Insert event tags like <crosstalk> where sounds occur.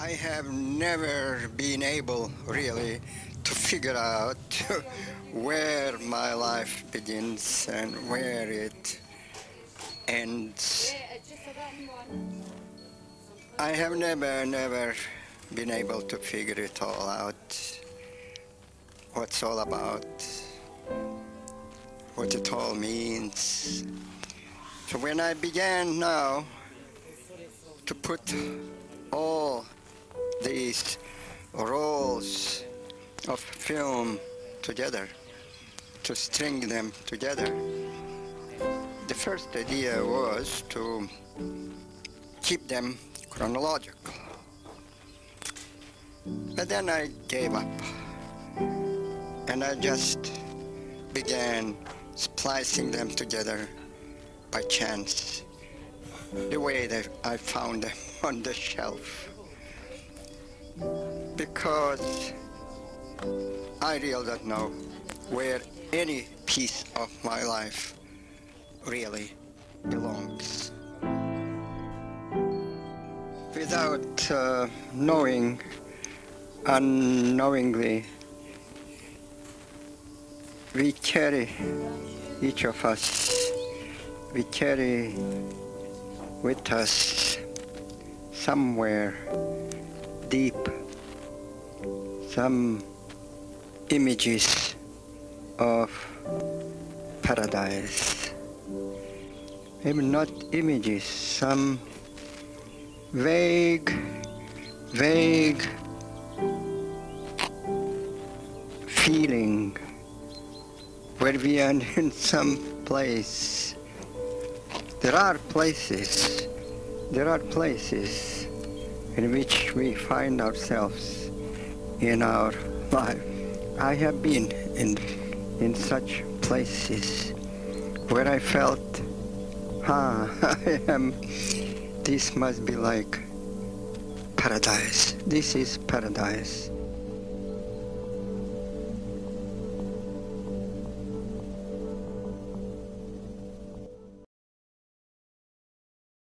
I have never been able really to figure out <laughs> where my life begins and where it ends. I have never, never been able to figure it all out. What's all about, what it all means. So when I began now to put all these rolls of film together, to string them together. The first idea was to keep them chronological. But then I gave up and I just began splicing them together by chance, the way that I found them <laughs> on the shelf. Because I really don't know where any piece of my life really belongs. Without uh, knowing, unknowingly, we carry, each of us, we carry with us somewhere deep some images of paradise. Maybe not images, some vague, vague feeling where we are <laughs> in some place. There are places, there are places in which we find ourselves in our life. I have been in, in such places where I felt, ah, <laughs> I am, this must be like paradise. This is paradise.